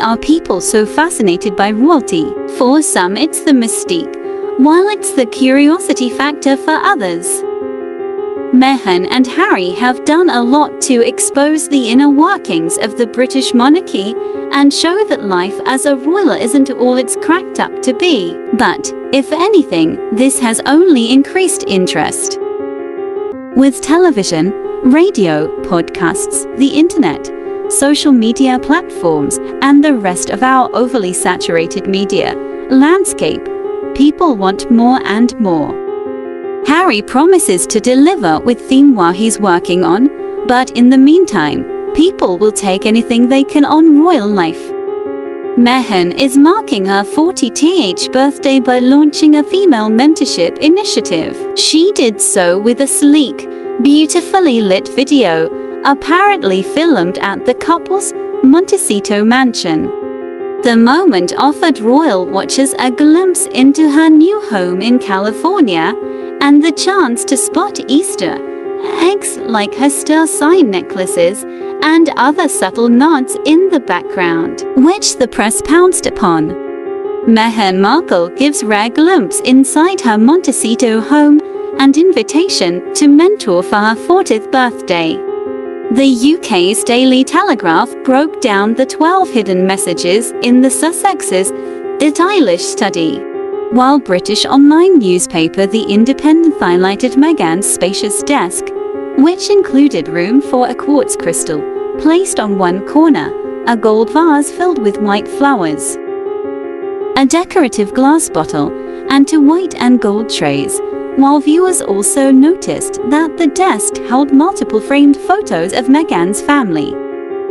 are people so fascinated by royalty? For some, it's the mystique, while it's the curiosity factor for others. Meghan and Harry have done a lot to expose the inner workings of the British monarchy and show that life as a royal isn't all it's cracked up to be. But, if anything, this has only increased interest. With television, radio, podcasts, the internet, social media platforms, and the rest of our overly saturated media landscape, people want more and more. Harry promises to deliver with theme while he's working on, but in the meantime, people will take anything they can on royal life. Meghan is marking her 40th birthday by launching a female mentorship initiative. She did so with a sleek, beautifully lit video, apparently filmed at the couple's Montecito mansion. The moment offered royal watchers a glimpse into her new home in California and the chance to spot Easter eggs like her star sign necklaces and other subtle nods in the background, which the press pounced upon. Meghan Markle gives rare glimpse inside her Montecito home and invitation to mentor for her 40th birthday. The UK's Daily Telegraph broke down the 12 hidden messages in the Sussex's It Eilish study. While British online newspaper The Independent highlighted Meghan's spacious desk, which included room for a quartz crystal, placed on one corner, a gold vase filled with white flowers, a decorative glass bottle, and two white and gold trays, while viewers also noticed that the desk held multiple framed photos of Meghan's family.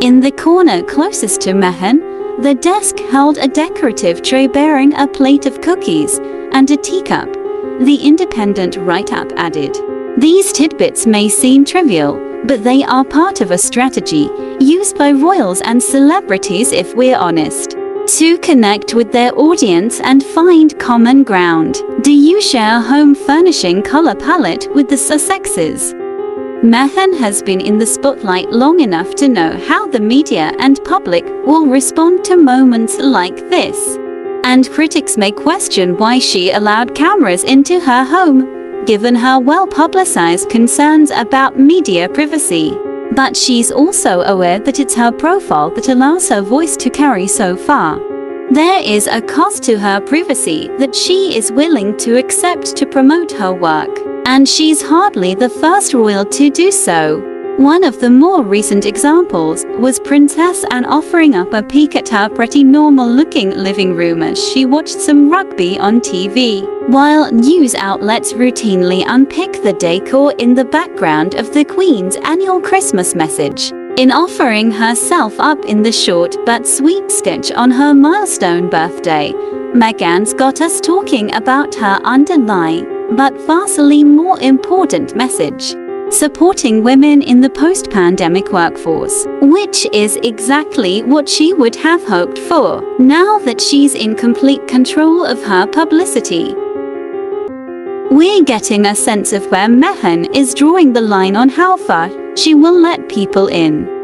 In the corner closest to Meghan, the desk held a decorative tray bearing a plate of cookies and a teacup. The independent write-up added. These tidbits may seem trivial, but they are part of a strategy used by royals and celebrities if we're honest. To connect with their audience and find common ground. Do you share a home furnishing color palette with the Sussexes? Meghan has been in the spotlight long enough to know how the media and public will respond to moments like this. And critics may question why she allowed cameras into her home, given her well-publicized concerns about media privacy. But she's also aware that it's her profile that allows her voice to carry so far. There is a cost to her privacy that she is willing to accept to promote her work and she's hardly the first royal to do so. One of the more recent examples was Princess Anne offering up a peek at her pretty normal-looking living room as she watched some rugby on TV, while news outlets routinely unpick the decor in the background of the Queen's annual Christmas message. In offering herself up in the short but sweet sketch on her milestone birthday, Meghan's got us talking about her underlying but vastly more important message supporting women in the post pandemic workforce, which is exactly what she would have hoped for now that she's in complete control of her publicity. We're getting a sense of where Meghan is drawing the line on how far she will let people in.